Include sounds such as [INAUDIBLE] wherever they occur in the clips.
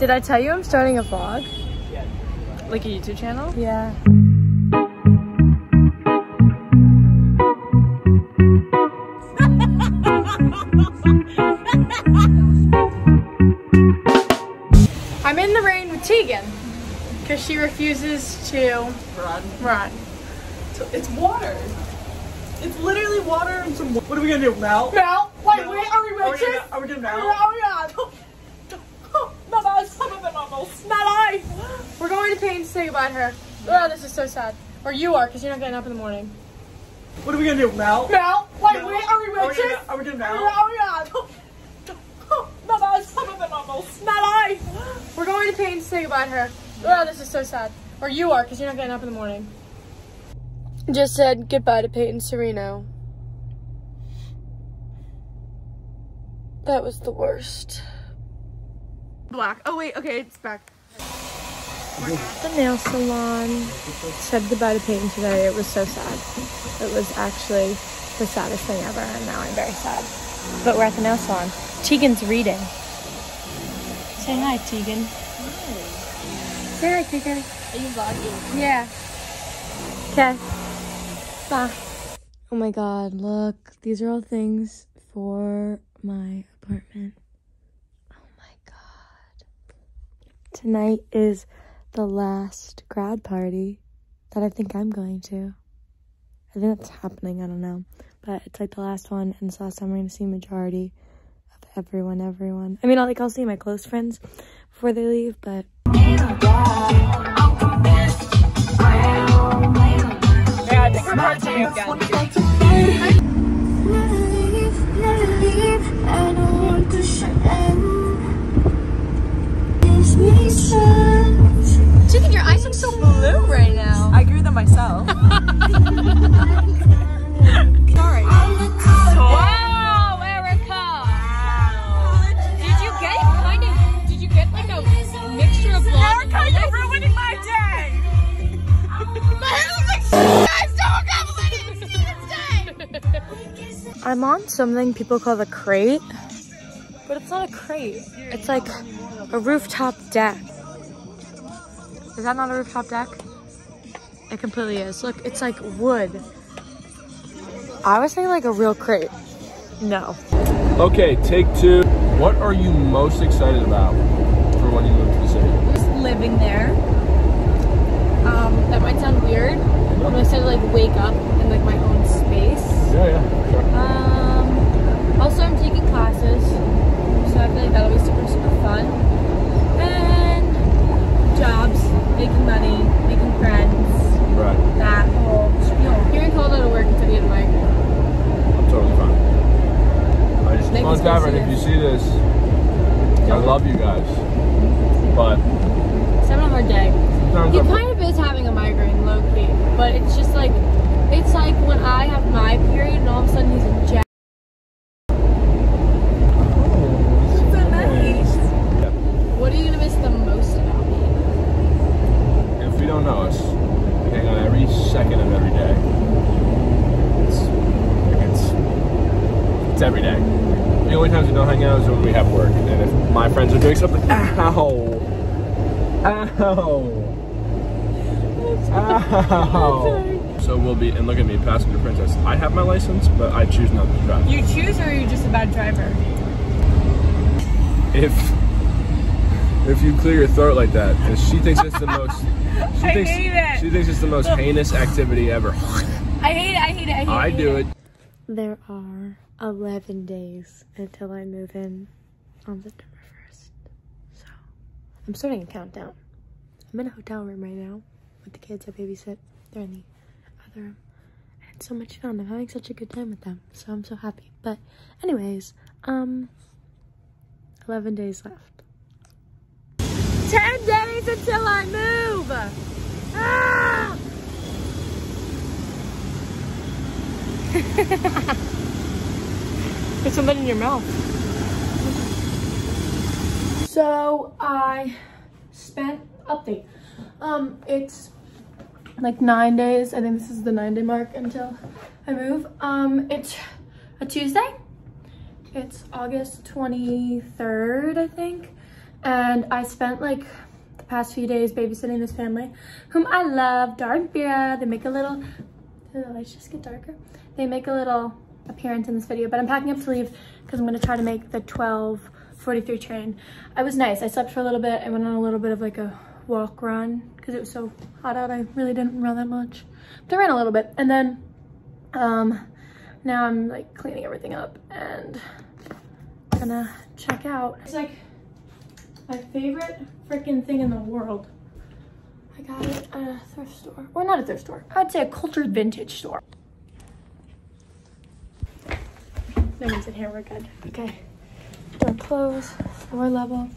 Did I tell you I'm starting a vlog? Like a YouTube channel? Yeah. [LAUGHS] I'm in the rain with Tegan because she refuses to Run. run. So It's water. It's literally water and some. What are we gonna do? Melt? Mel, wait, Melt? wait, are we Are we witches? gonna, are we gonna melt? Oh [LAUGHS] yeah. Not I. We're going to paint to say goodbye to her. Oh, this is so sad. Or you are, because you're not getting up in the morning. What are we gonna do? Melt? Mel, wait, Melt? wait, are we Are we witches? gonna, are we gonna melt? Oh yeah. Not us. Not I. We're going to paint to say goodbye to her. Oh, this is so sad. Or you are, because you're not getting up in the morning. Just said goodbye to Peyton Sereno. That was the worst. Black. Oh wait. Okay, it's back. The nail salon said goodbye to Peyton today. It was so sad. It was actually the saddest thing ever, and now I'm very sad. But we're at the nail salon. Tegan's reading. Say hi, Tegan. Say hi, Tegan. Are you vlogging? Yeah. Okay. Bye. Oh my god, look. These are all things for my apartment. Oh my god. Tonight is the last grad party that I think I'm going to. I think that's happening, I don't know. But it's like the last one, and it's the last time I'm going to see majority of everyone, everyone. I mean, I'll, like, I'll see my close friends before they leave, but Yeah, I think we're part two again. Gives me strength. Tegan, your eyes look so blue right now. I grew them myself. [LAUGHS] Sorry. I'm. Wow, Erica! Did you get kind of? Did you get like a mixture of blonde and you're ruining my day. My hair looks like shit. I'm so complicated. I'm on something people call the crate, but it's not a crate. It's like a rooftop deck. Is that not a rooftop deck? It completely is. Look, it's like wood. I was thinking like a real crate. No. Okay, take two. What are you most excited about for when you move to the city? just living there. Um, that might sound weird. I'm excited to like wake up in like my own space. Yeah, yeah, sure. Um, also I'm taking classes, so I feel like that'll be super super fun. Jobs, making money, making friends, Right, that whole you know, hearing called out of work the end of my I'm totally fine. I just, Thank you, Tavern, if you see this, I love you guys. But a hard day. He kind of is having a migraine, low key. But it's just like, it's like when I have my period and all of a sudden he's in jet. So nice. What are you gonna miss the most about me? if you don't know us, we hang out every second of every day. It's, it's, it's every day. The only times we don't hang out is when we have work. And if my friends are doing something, ow! Ow! Ow! So we'll be, and look at me, passenger princess. I have my license, but I choose not to drive. You choose or are you just a bad driver? if if you clear your throat like that, 'cause she thinks it's the most. [LAUGHS] She I thinks hate it. she thinks it's the most heinous activity ever. [LAUGHS] I hate it. I hate it. I hate it. I do it. There are 11 days until I move in on September 1st. So I'm starting a countdown. I'm in a hotel room right now with the kids I babysit. They're in the other room. And it's so much fun. I'm having such a good time with them. So I'm so happy. But anyways, um 11 days left. 10 days until I move! Ah! [LAUGHS] Put something in your mouth. So I spent update. Um, it's like nine days. I think this is the nine day mark until I move. Um, it's a Tuesday. It's August 23rd, I think. And I spent like the past few days babysitting this family, whom I love, Dar and Bira. They make a little, the lights just get darker? They make a little appearance in this video, but I'm packing up to leave because I'm gonna try to make the 12:43 train. I was nice. I slept for a little bit. I went on a little bit of like a walk run because it was so hot out. I really didn't run that much. But I ran a little bit. And then um, now I'm like cleaning everything up and gonna check out. It's like my favorite freaking thing in the world. I got it at a thrift store. Or not a thrift store. I'd say a cultured vintage store. No one's in here, we're good. Okay. Door closed, floor level.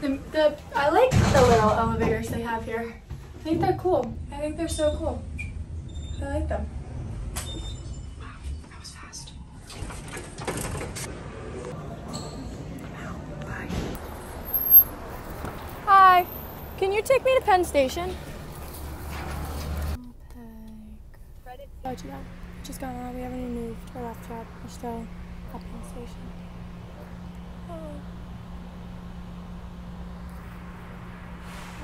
The, the, I like the little elevators they have here. I think they're cool. I think they're so cool. I like them. Wow, that was fast. Bye. Hi, can you take me to Penn Station? Oh, yeah. Just gone on. We haven't even moved or left yet. We're still at Penn Station. Oh.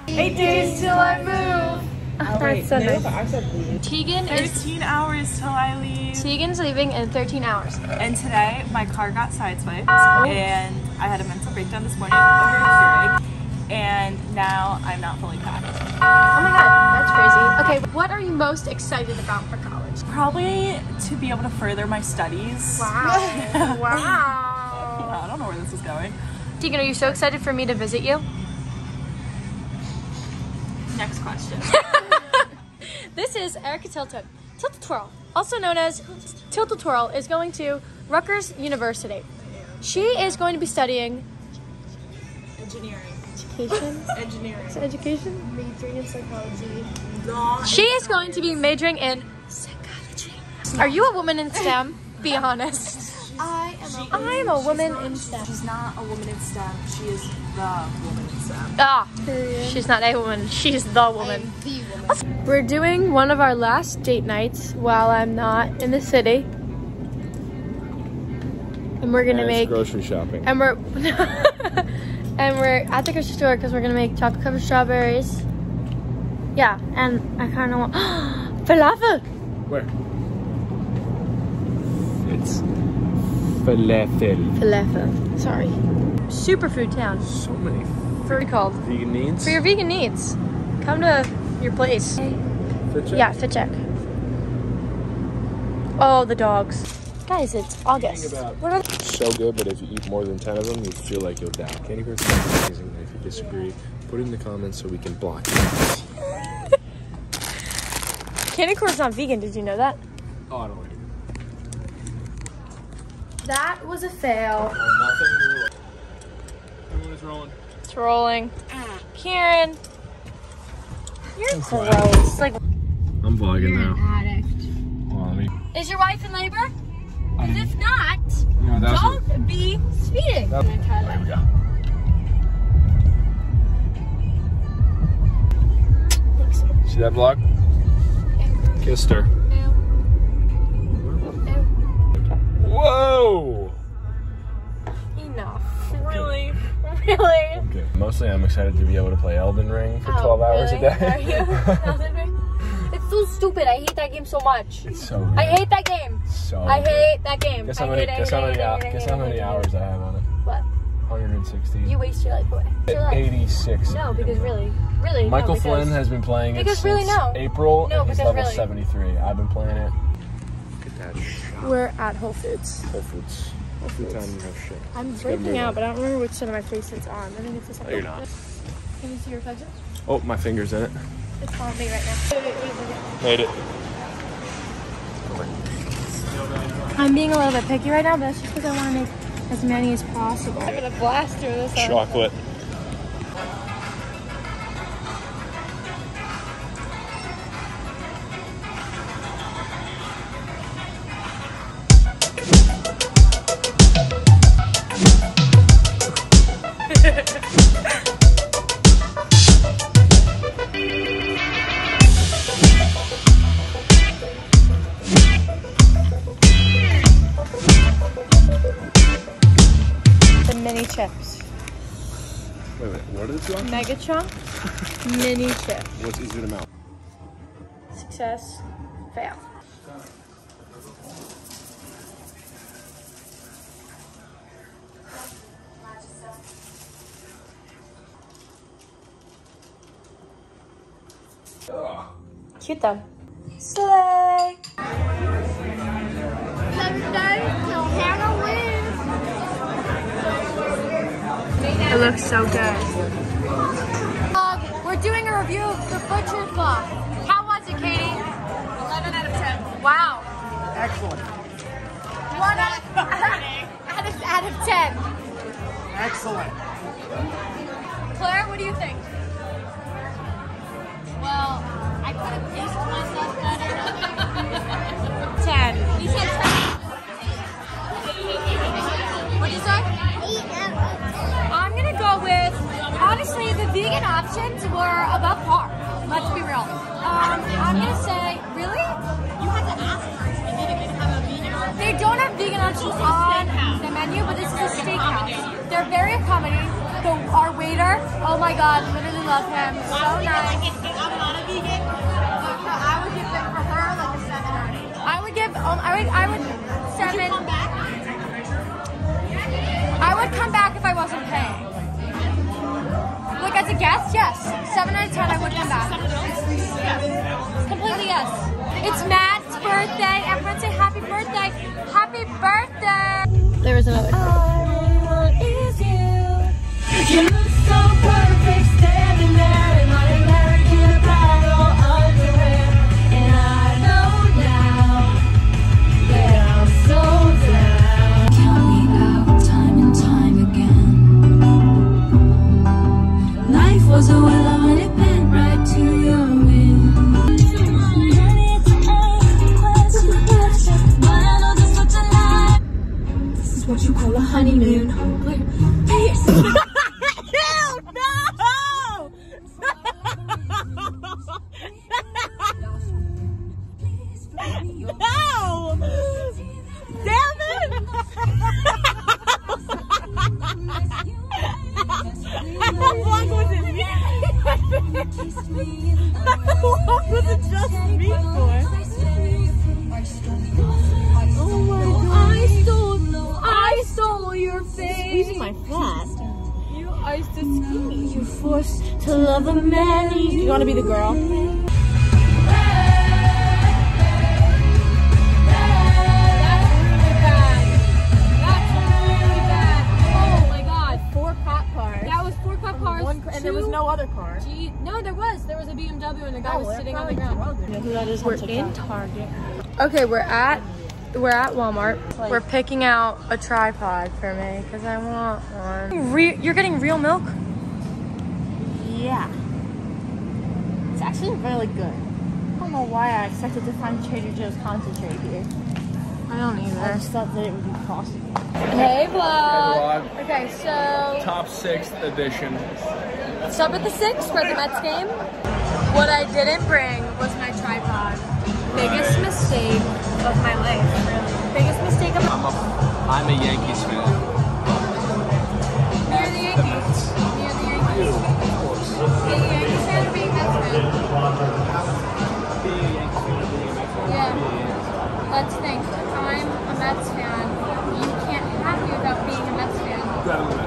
Eight days till I move. That's so nice. Tegan is 13 hours till I leave. Tegan's leaving in 13 hours. And today, my car got sideswiped, oh. and I had a mental breakdown this morning over a Keurig, and now I'm not fully packed. Oh my god, that's crazy. Okay, what are you most excited about for college? Probably to be able to further my studies. Wow. [LAUGHS] wow. I don't know where this is going. Tegan, are you so excited for me to visit you? Next question. [LAUGHS] This is Erica Tilton. Tilted Twirl, also known as Tilted Twirl, is going to Rutgers University. She is going to be studying Engineering. education. Engineering. Is it education? Majoring in psychology. She is going to be majoring in psychology. Are you a woman in STEM? Be honest. I am I am a woman in STEM. She's not a woman in STEM. She is the woman in STEM. Ah, she's not a woman. She's the woman. We're doing one of our last date nights while I'm not in the city. And we're gonna And make grocery shopping. and we're [LAUGHS] and we're at the grocery store because we're gonna make chocolate covered strawberries. Yeah, and I kind of want [GASPS] falafel. Where? It's falafel. Falafel. Sorry. Superfood town. So many For what called? vegan needs. For your vegan needs. Come to your place. Fit check? Yeah, fit check. Oh, the dogs. Guys, it's August. What are So good, but if you eat more than 10 of them, you feel like you'll die. Candy Crush is amazing. If you disagree, put it in the comments so we can block it. Candy corn's not vegan. Did you know that? Oh, I don't like it. That was a fail. Everyone is rolling. It's rolling. Karen, you're gross. Like, I'm vlogging now. addict. Hold on, let. Is your wife in labor? Because if not, No, that's don't be speeding. That- Here we go. See that vlog? Kissed her. Whoa! Enough. Really? Really? Okay. Mostly, I'm excited to be able to play Elden Ring for 12 Oh, hours really? a day. Are you? [LAUGHS] Elden Ring? It's so stupid. I hate that game so much. it's so good. I hate that game. so I good. hate that game. Guess I how many, hate it, I guess how many, I hou- hate it, guess how many hours I have on it? What? 160. You waste your life away. Your life. 86. No, because really, really. Michael no, because Flynn has been playing it Because since really, no. April, No, and he's because level really. 73. I've been playing it. Look at that shop. We're at Whole Foods. Whole Foods. Whole Foods. Time you have shit. I'm Let's get a breaking out, on. but I don't remember which side of my face it's on. I think it's this side. No, you're not. Can you see your reflection? Oh, my finger's in it. It's on me right now. Wait, wait, wait, wait. Made it. I'm being a little bit picky right now, but that's just because I want to make as many as possible. I'm gonna blast through this. Chocolate. The what you? Mega chunk, mini chip. What's easier to mount? Success, fail. Cute though. Slay! It looks so good. We're doing a review of the Butcher Club. How was it, Katie? 11 out of 10. Wow. Excellent. One out of, out of, out of 10. Excellent. Claire, what do you think? Well, I could have paced myself better. 10. You said 10. Vegan options were above par. Let's be real. Um, I'm gonna say, really? You had to ask first they didn't have a vegan option. They don't have vegan options on the menu, but this is a steakhouse. They're very accommodating. The, our waiter, oh my god, literally love him. So nice. like, if, if I'm not a vegan, I would give it for her like a 7 or an 8. I would give, um, I would, I would Would seven. you come back? I would come back if I wasn't paying. A guest, yes. Seven out of ten, I would come back. Completely yes. It's Matt's birthday. Everyone say happy birthday. Happy birthday. There was another. You look so perfect my flat. You iced the ski. You're forced to love a man. You want to be the girl? Oh my god. Four cop. That was four cup cars. One, and there was no other car. G- no, there was. There was a BMW and the guy Oh, was sitting on the ground. You know who that is We're in Target. Okay, we're at we're at Walmart. We're picking out a tripod for me because I want one. Re- you're getting real milk? Yeah. It's actually really good. I don't know why I expected to find Trader Joe's concentrate here. I don't I either. just thought that it would be possible. Hey vlog. vlog. Okay, so Top sixth edition. Stop at the six for the Mets game. What I didn't bring was my tripod. Biggest mistake of my life, really. Biggest mistake of I'm a, I'm a Yankees fan. Near the Yankees. Near the Yankees. Being a Yankees fan or being a Mets fan? Yeah. Let's think. I'm a Mets fan. You can't have me without being a Mets fan.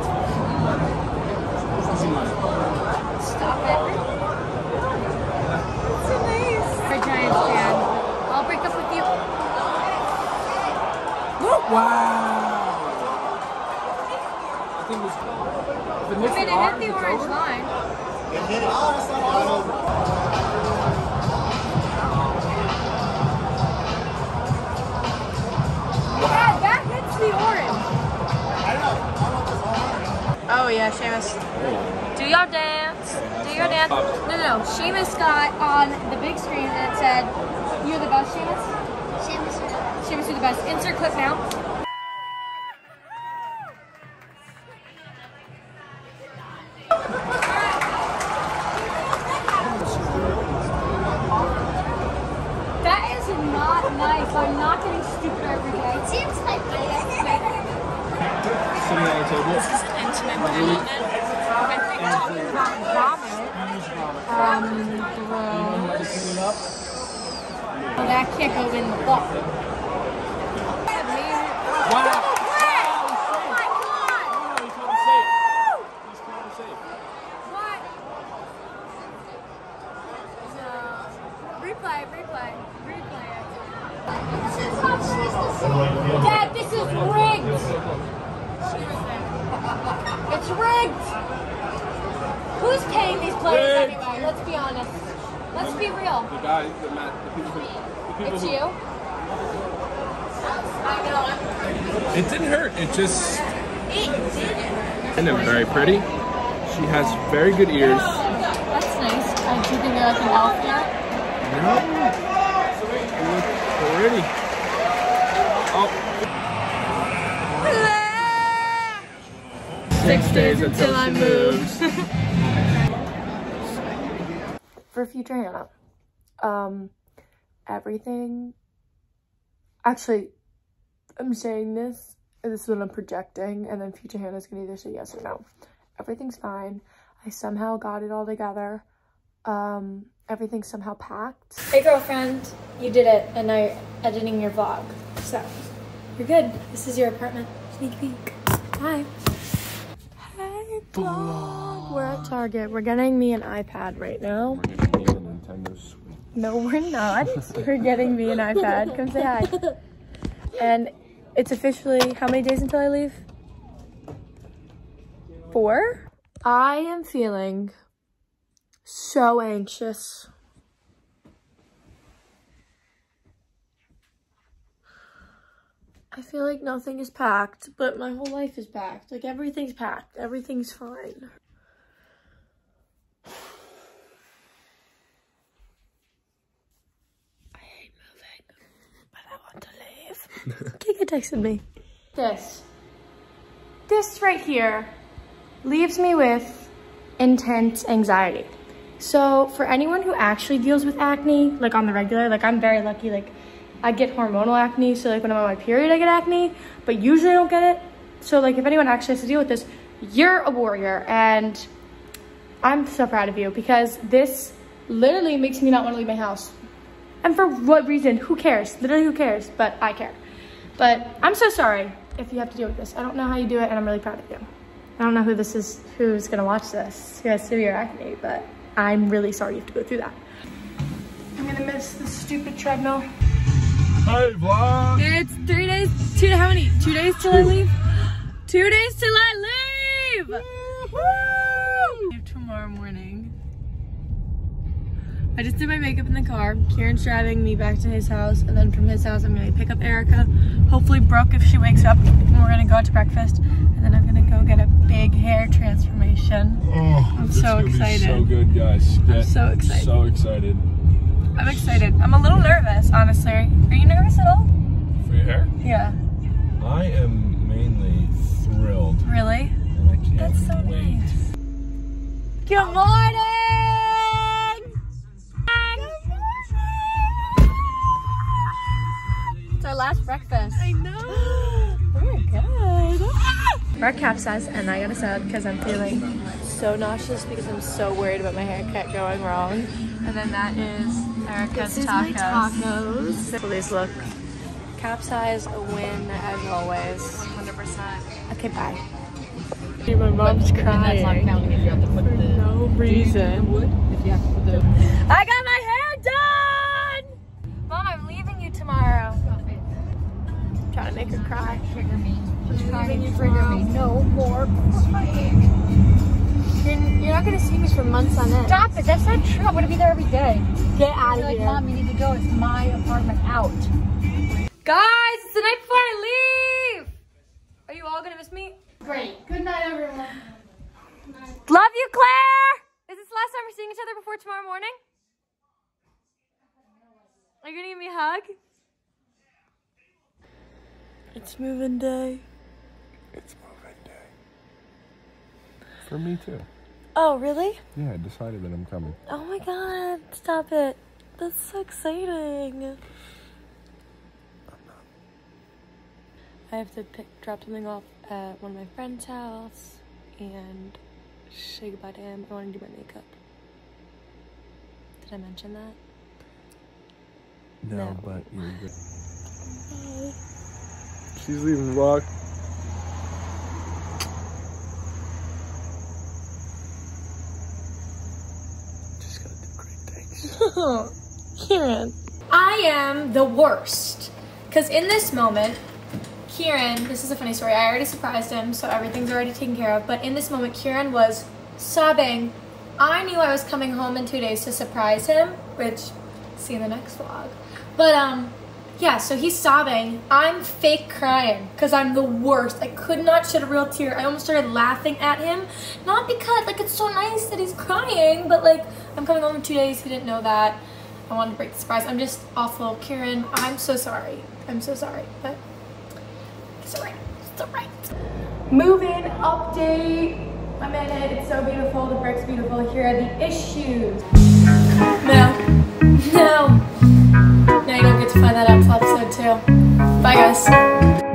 That can't go in the book. Wow. Replay, replay, replay it. Dad, this is rigged! It's rigged! Who's paying these players Rigged. anyway? Let's be honest. Let's be real. The guy, the, ma- the people who, the people It's who, you. I know. It didn't hurt. It just, It didn't. and they're very pretty. She has very good ears. That's nice. I do think you're like an elf here. Yep. You look pretty. Oh. Six days until I move. for future Hannah. Um, everything. Actually, I'm saying this, and this is what I'm projecting, and then future Hannah's gonna either say yes or no. Everything's fine. I somehow got it all together. Um, everything's somehow packed. Hey girlfriend, you did it, and now you're editing your vlog. So, you're good. This is your apartment. Sneak peek. Hi. Hey vlog. We're at Target. We're getting me an iPad right now. Nintendo Switch. No, we're not. we're getting me an iPad. Come say hi. And it's officially how many days until I leave? Four? I am feeling so anxious. I feel like nothing is packed, but my whole life is packed. Like everything's packed. Everything's fine. [SIGHS] I hate moving, but I want to leave. [LAUGHS] Kika texted me. This. This right here leaves me with intense anxiety. So for anyone who actually deals with acne, like on the regular, like I'm very lucky, like I get hormonal acne. So like when I'm on my period, I get acne, but usually I don't get it. So like if anyone actually has to deal with this, you're a warrior and I'm so proud of you because this literally makes me not want to leave my house. And for what reason? Who cares? Literally, who cares? But I care. But I'm so sorry if you have to deal with this. I don't know how you do it, and I'm really proud of you. I don't know who this is, who's gonna watch this, who has severe acne, but I'm really sorry you have to go through that. I'm gonna miss this stupid treadmill. Hey, vlog. It's three days, two, how many? Two days till I leave? Two days till I leave! Leave tomorrow morning. I just did my makeup in the car. Kieran's driving me back to his house, and then from his house, I'm gonna pick up Erica. Hopefully, Brooke if she wakes up, and we're gonna go out to breakfast, and then I'm gonna go get a big hair transformation. Oh, I'm so excited. so good, guys. Get so excited. So excited. I'm excited. I'm a little nervous, honestly. Are you nervous at all? For your hair? Yeah. I am mainly thrilled, Really? and I can't That's so wait. nice. Good morning! It's our last breakfast. I know. [GASPS] oh my god. We're at Capsize and I got a salad because I'm feeling so nauseous because I'm so worried about my haircut going wrong. And then that is Erica's This is tacos. my tacos. So these look capsize a win as always. 100%. Okay, bye. My mom's crying. For no reason. I got my hair done! Mom, I'm leaving you tomorrow. I'm trying to make her cry. Trigger me. Leaving you tomorrow. No more. You're, you're not gonna see me for months on end. Stop it. That's not true. I'm gonna be there every day. Get out You're of like, here. mom, you need to go. It's my apartment out. Guys, it's the night before I leave! Are you all gonna miss me? Great. Good night, everyone. Love you, Claire! Is this the last time we're seeing each other before tomorrow morning? Are you gonna give me a hug? It's moving day. It's moving day. For me too. Oh, really? Yeah, I decided that I'm coming. Oh my god, stop it. That's so exciting. I have to pick, drop something off at one of my friend's house, and say goodbye to him. I want to do my makeup. Did I mention that? No, No. but you're good. She's leaving rock. Just gotta do great Kieran. I am the worst. Because in this moment, Kieran, this is a funny story. I already surprised him, so everything's already taken care of. But in this moment, Kieran was sobbing. I knew I was coming home in two days to surprise him, which see in the next vlog. But um, yeah. So he's sobbing. I'm fake crying because I'm the worst. I could not shed a real tear. I almost started laughing at him, not because like it's so nice that he's crying, but like I'm coming home in two days. He didn't know that. I wanted to break the surprise. I'm just awful, Kieran. I'm so sorry. I'm so sorry, but it's alright. It's alright. Move-in update. I'm in it. It's so beautiful. The brick's beautiful. Here are the issues. No. No. Now you don't get to find that out till episode two. Bye guys.